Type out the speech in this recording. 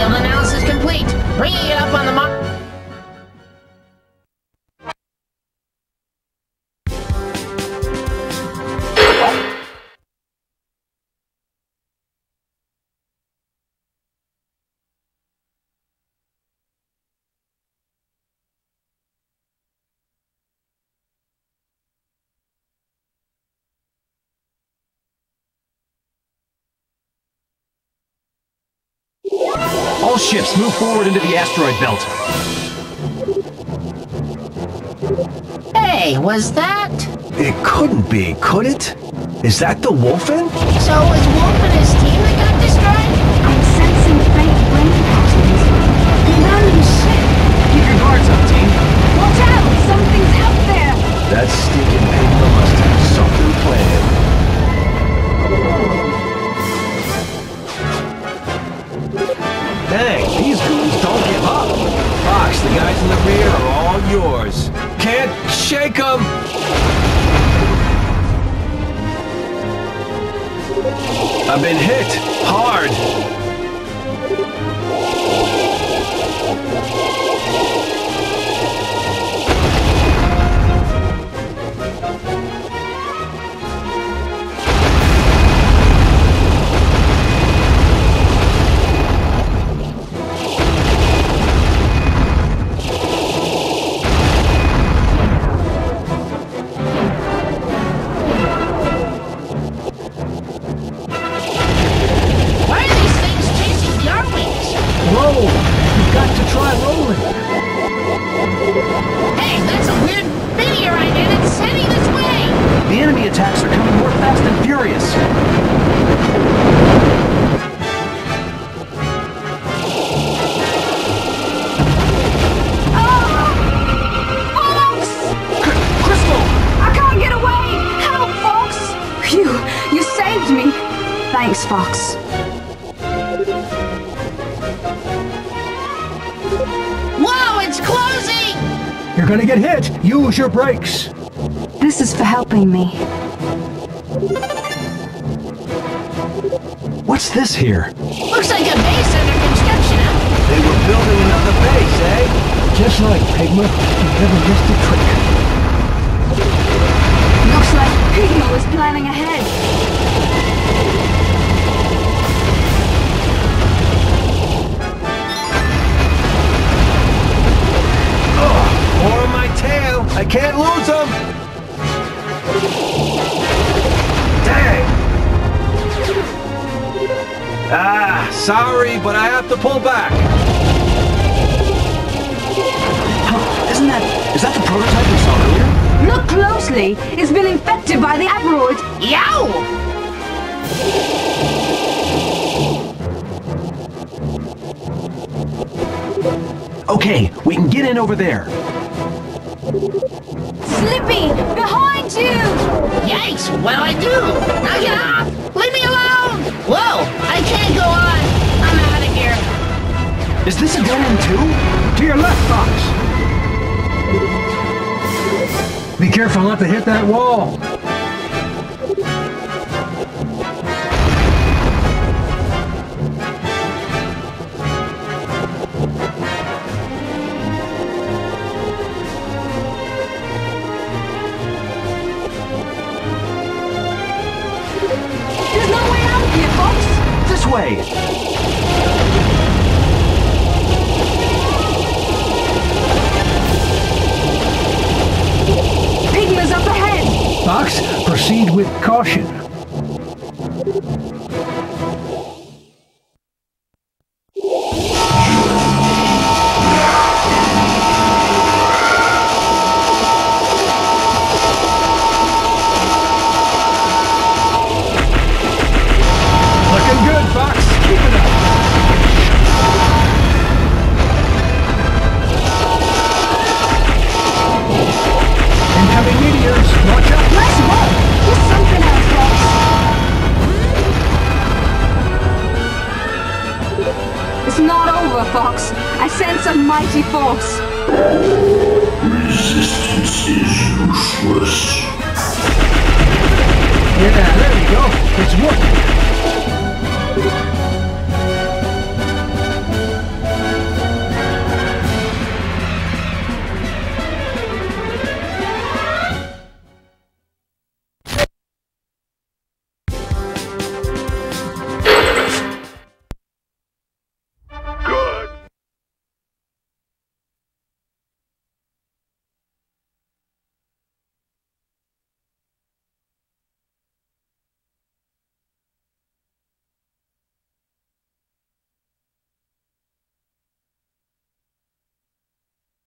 Shield All ships move forward into the asteroid belt. Hey, was that? It couldn't be, could it? Is that the Wolfen? So it was Wolf and his team that got destroyed? I'm sensing faint brain patterns. Holy shit! Keep your guards up, team. Watch out! Something's out there! That stinking Pigma must have something planned. These goons don't give up. Fox, the guys in the rear are all yours. Can't shake them. I've been hit hard. Me. Thanks, Fox. Whoa, it's closing! You're gonna get hit. Use your brakes. This is for helping me. What's this here? Looks like a base under construction, huh? They were building another base, eh? Just like Pigma, you never missed a trick. Looks like Pigma was planning ahead. More on my tail. I can't lose them. Ah, sorry, but I have to pull back. Huh, isn't that... Is that the prototype we saw earlier? Look closely. It's been infected by the asteroid. Yow! Okay, we can get in over there. Slippy, behind you! Yikes, what'll I do? Now it off! Leave me alone! Whoa, I can't go on! I'm out of here. Is this a dead end too? To your left, Fox. Be careful not to hit that wall. Way! Pigma's up ahead! Fox, proceed with caution. Not over, Fox. I sense a mighty force. Resistance is useless. Yeah, there you go. It's working.